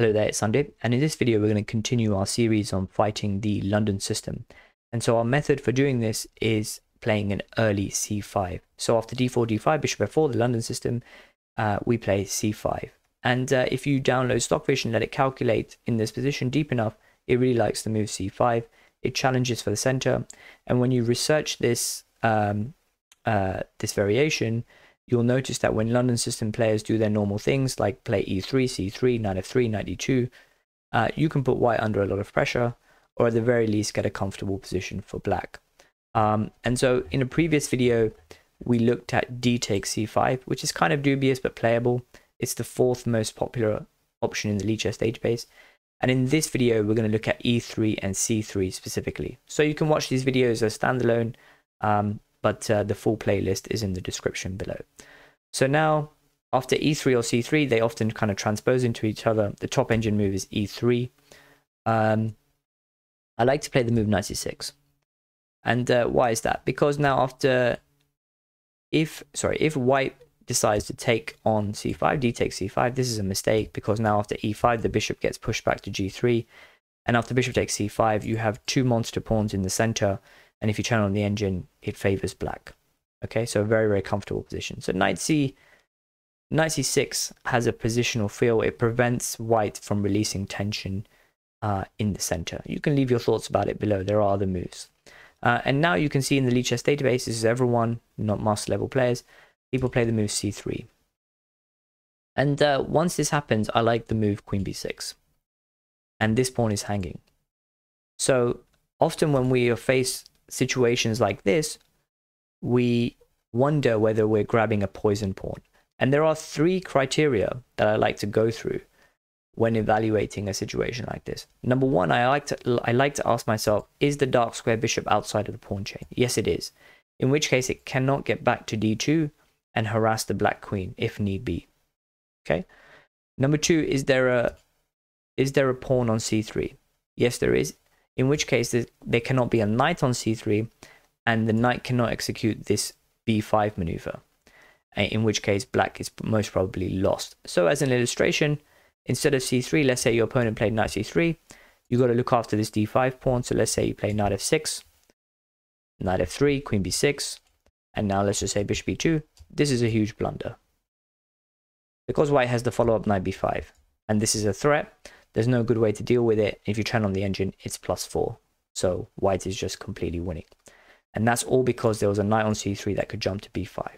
Hello there, it's Sandeep, and in this video we're going to continue our series on fighting the London system. And so our method for doing this is playing an early c5. So after d4, d5, bishop f4, the London system, uh, we play c5. And uh, if you download Stockfish and let it calculate in this position deep enough, it really likes the move c5. It challenges for the center, and when you research this um, uh, this variation, you'll notice that when London system players do their normal things like play e3, c3, knight f3, knight e2, uh, you can put white under a lot of pressure or at the very least get a comfortable position for black. Um, and so in a previous video, we looked at d takes c5, which is kind of dubious but playable. It's the fourth most popular option in the Lichess database. And in this video, we're going to look at e3 and c3 specifically. So you can watch these videos as standalone. Um, but uh, the full playlist is in the description below. So now, after E3 or C3, they often kind of transpose into each other. The top engine move is E3. Um, I like to play the move knight c6. And uh, why is that? Because now after, if, sorry, if white decides to take on c5, d takes c5, this is a mistake because now after e5, the bishop gets pushed back to g3. And after bishop takes c5, you have two monster pawns in the center and if you turn on the engine, it favors black. Okay, so a very, very comfortable position. So knight c, knight c6 has a positional feel. It prevents white from releasing tension uh, in the center. You can leave your thoughts about it below. There are other moves. Uh, and now you can see in the Lichess database, this is everyone, not master level players, people play the move c3. And uh, once this happens, I like the move queen b6. And this pawn is hanging. So often when we are faced situations like this, we wonder whether we're grabbing a poison pawn. And there are three criteria that I like to go through when evaluating a situation like this. Number one, I like to I like to ask myself, is the dark square bishop outside of the pawn chain? Yes, it is. In which case it cannot get back to d2 and harass the black queen if need be. Okay. Number two, is there a is there a pawn on c3? Yes, there is in which case there cannot be a knight on c3 and the knight cannot execute this b5 maneuver, in which case black is most probably lost. So as an illustration, instead of c3, let's say your opponent played knight c3, you got to look after this d5 pawn. So let's say you play knight f6, knight f3, queen b6, and now let's just say bishop b2. This is a huge blunder. Because white has the follow-up knight b5, and this is a threat, there's no good way to deal with it. If you turn on the engine, it's plus four. So white is just completely winning. And that's all because there was a knight on c3 that could jump to b5.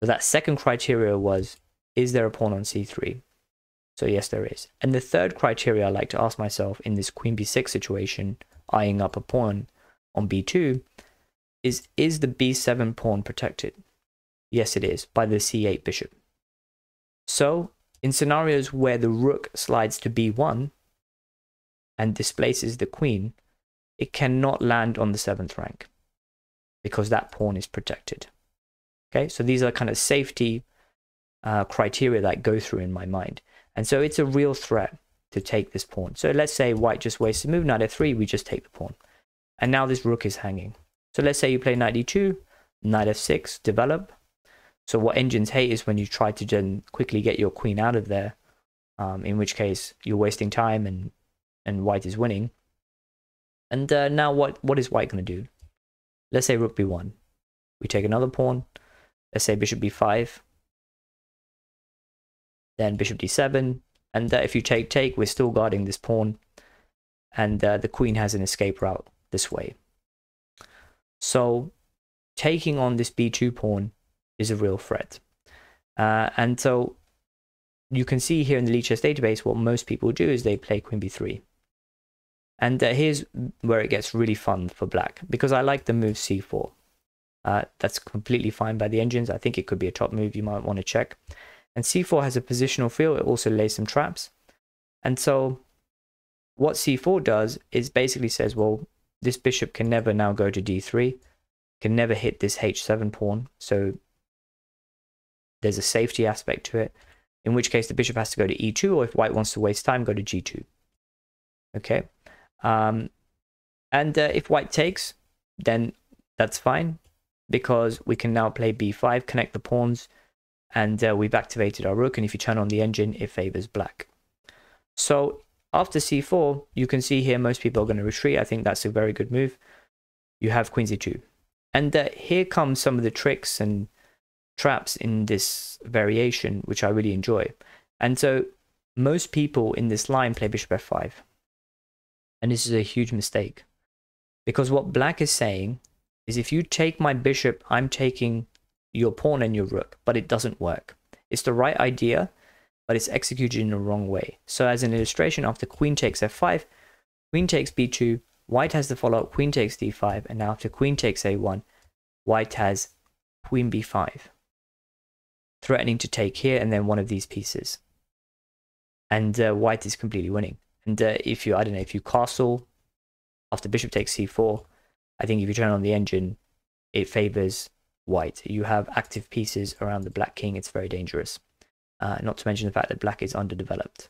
So that second criteria was, is there a pawn on c3? So yes, there is. And the third criteria I like to ask myself in this queen b6 situation, eyeing up a pawn on b2, is, is the b7 pawn protected? Yes, it is, by the c8 bishop. So in scenarios where the rook slides to b1 and displaces the queen, it cannot land on the seventh rank because that pawn is protected. Okay, so these are kind of safety uh, criteria that go through in my mind. And so it's a real threat to take this pawn. So let's say white just wastes a move, knight f3, we just take the pawn. And now this rook is hanging. So let's say you play knight d2, knight f6, develop, so what engines hate is when you try to then quickly get your queen out of there, um, in which case you're wasting time and and white is winning. And uh, now what what is white going to do? Let's say rook b1. We take another pawn. Let's say bishop b5. Then bishop d7. And uh, if you take take, we're still guarding this pawn. And uh, the queen has an escape route this way. So taking on this b2 pawn is a real threat. Uh, and so you can see here in the Lichess database, what most people do is they play queen b3. And uh, here's where it gets really fun for black, because I like the move c4. Uh, that's completely fine by the engines. I think it could be a top move you might want to check. And c4 has a positional feel. It also lays some traps. And so what c4 does is basically says, well, this bishop can never now go to d3, can never hit this h7 pawn. So there's a safety aspect to it, in which case the bishop has to go to e2, or if white wants to waste time, go to g2. Okay. Um, and uh, if white takes, then that's fine, because we can now play b5, connect the pawns, and uh, we've activated our rook, and if you turn on the engine, it favors black. So after c4, you can see here most people are going to retreat. I think that's a very good move. You have queen c2. And uh, here comes some of the tricks and traps in this variation, which I really enjoy. And so most people in this line play bishop f5. And this is a huge mistake. Because what black is saying is if you take my bishop, I'm taking your pawn and your rook, but it doesn't work. It's the right idea, but it's executed in the wrong way. So as an illustration, after queen takes f5, queen takes b2, white has the follow-up, queen takes d5, and now after queen takes a1, white has queen b5, threatening to take here and then one of these pieces. And uh, white is completely winning. And uh, if you, I don't know, if you castle after bishop takes c4, I think if you turn on the engine, it favors white. You have active pieces around the black king, it's very dangerous. Uh, not to mention the fact that black is underdeveloped.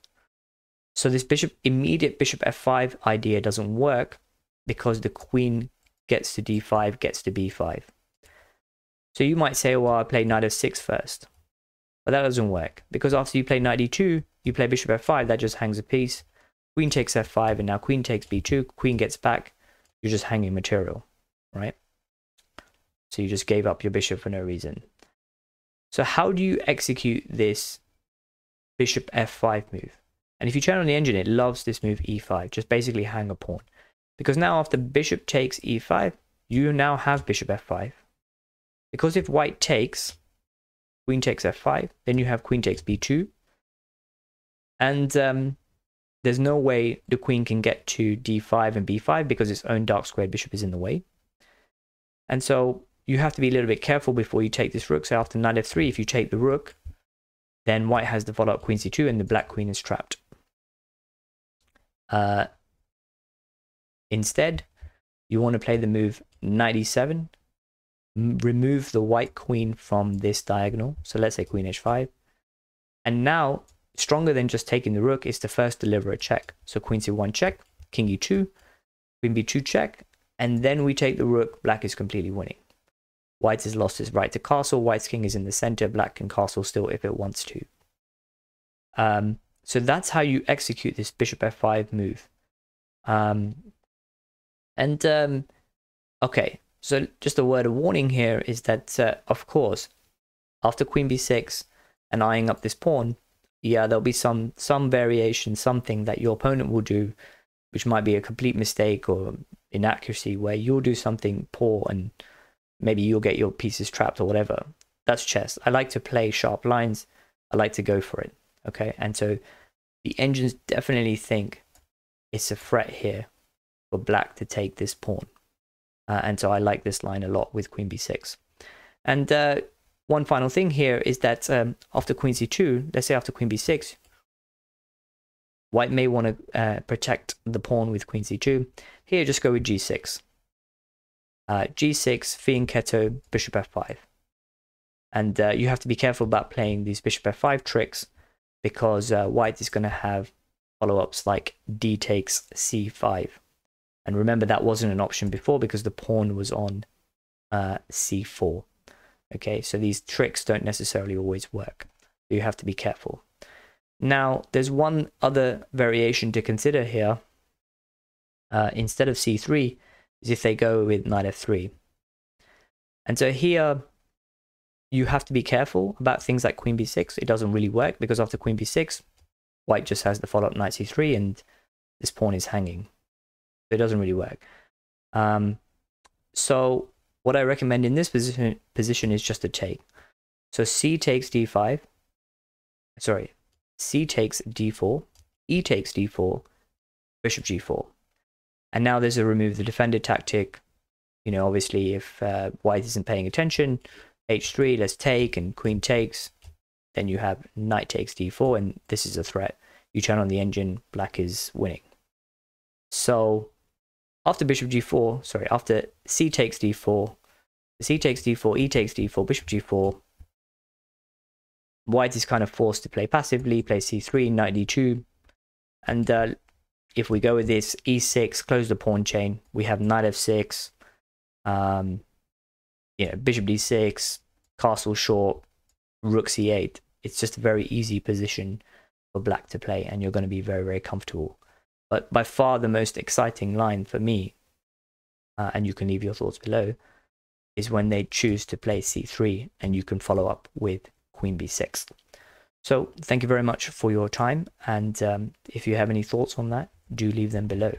So this bishop immediate bishop f5 idea doesn't work because the queen gets to d5, gets to b5. So you might say, well, I play knight f6 first. But that doesn't work because after you play knight e2, you play bishop f5, that just hangs a piece. Queen takes f5 and now queen takes b2, queen gets back, you're just hanging material, right? So you just gave up your bishop for no reason. So how do you execute this bishop f5 move? And if you turn on the engine, it loves this move e5, just basically hang a pawn. Because now after bishop takes e5, you now have bishop f5. Because if white takes, queen takes f5, then you have queen takes b2. And um, there's no way the queen can get to d5 and b5 because its own dark squared bishop is in the way. And so you have to be a little bit careful before you take this rook. So after knight f3, if you take the rook, then white has the follow-up queen c2 and the black queen is trapped. Uh, instead, you want to play the move knight e7, remove the white queen from this diagonal. So let's say queen h5. And now, stronger than just taking the rook is to first deliver a check. So queen c1 check, king e2, queen b2 check, and then we take the rook, black is completely winning. White has lost his right to castle. White's king is in the center. Black can castle still if it wants to. Um, so that's how you execute this bishop f5 move. Um, and um, okay, so just a word of warning here is that, uh, of course, after queen b6 and eyeing up this pawn, yeah, there'll be some some variation, something that your opponent will do, which might be a complete mistake or inaccuracy, where you'll do something poor and maybe you'll get your pieces trapped or whatever. That's chess. I like to play sharp lines. I like to go for it. Okay. And so the engines definitely think it's a threat here for black to take this pawn. Uh, and so I like this line a lot with queen b6. And uh, one final thing here is that um, after queen c2, let's say after queen b6, white may want to uh, protect the pawn with queen c2. Here, just go with g6 uh, g6, fianchetto, bishop f5. And uh, you have to be careful about playing these bishop f5 tricks because uh, white is going to have follow-ups like d takes c5. And remember that wasn't an option before because the pawn was on uh, c4. Okay, so these tricks don't necessarily always work. You have to be careful. Now, there's one other variation to consider here. Uh, instead of c3, is if they go with knight f3. And so here, you have to be careful about things like queen b6. It doesn't really work because after queen b6, white just has the follow-up knight c3 and this pawn is hanging. It doesn't really work. Um, so what I recommend in this position, position is just a take. So c takes d5. Sorry, c takes d4. e takes d4. Bishop g4. And now there's a remove the defender tactic. You know, obviously, if uh, white isn't paying attention, h3, let's take, and queen takes. Then you have knight takes d4, and this is a threat. You turn on the engine, black is winning. So after bishop g4, sorry, after c takes d4, c takes d4, e takes d4, bishop g4, white is kind of forced to play passively, play c3, knight d2, and uh, if we go with this e6, close the pawn chain, we have knight f6, um, you know, bishop d6, castle short, rook c8. It's just a very easy position for black to play and you're going to be very, very comfortable. But by far the most exciting line for me, uh, and you can leave your thoughts below, is when they choose to play c3 and you can follow up with queen b6. So thank you very much for your time. And um, if you have any thoughts on that, do leave them below.